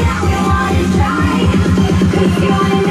If you wanna die, if you wanna